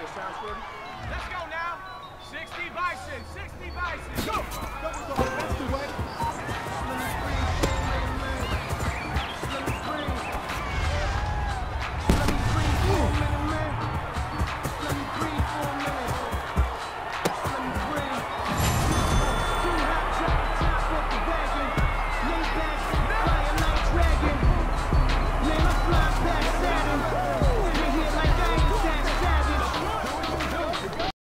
Let's go now. 60 bison, 60 bison.